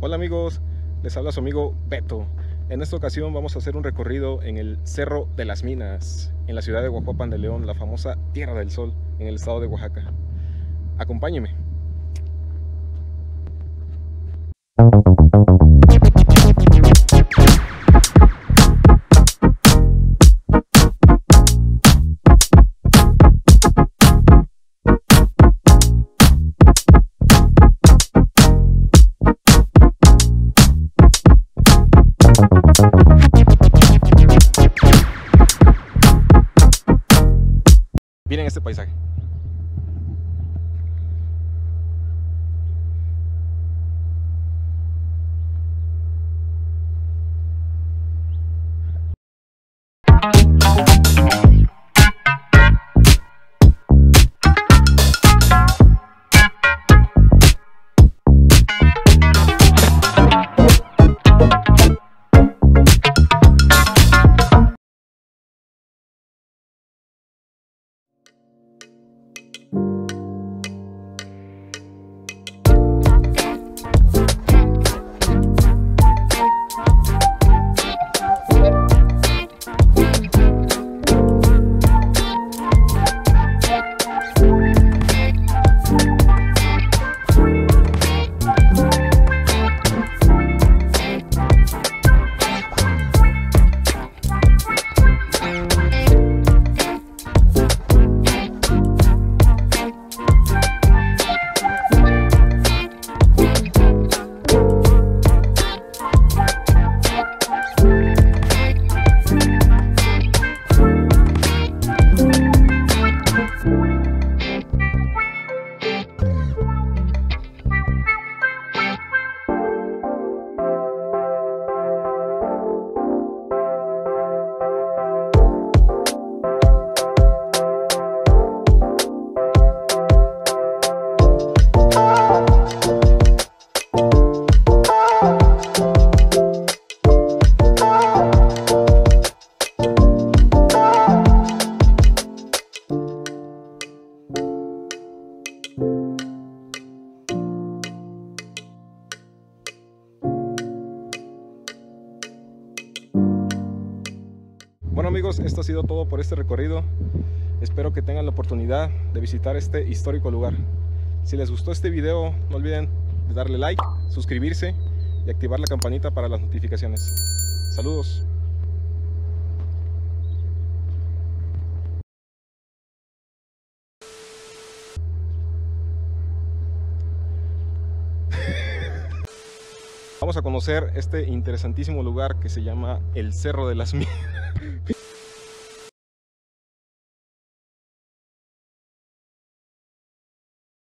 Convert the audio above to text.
Hola amigos, les habla su amigo Beto. En esta ocasión vamos a hacer un recorrido en el Cerro de las Minas, en la ciudad de Huajuapan de León, la famosa Tierra del Sol, en el estado de Oaxaca. Acompáñeme. Miren este paisaje. Amigos, esto ha sido todo por este recorrido. Espero que tengan la oportunidad de visitar este histórico lugar. Si les gustó este video, no olviden de darle like, suscribirse y activar la campanita para las notificaciones. Saludos. Vamos a conocer este interesantísimo lugar que se llama el Cerro de las Minas.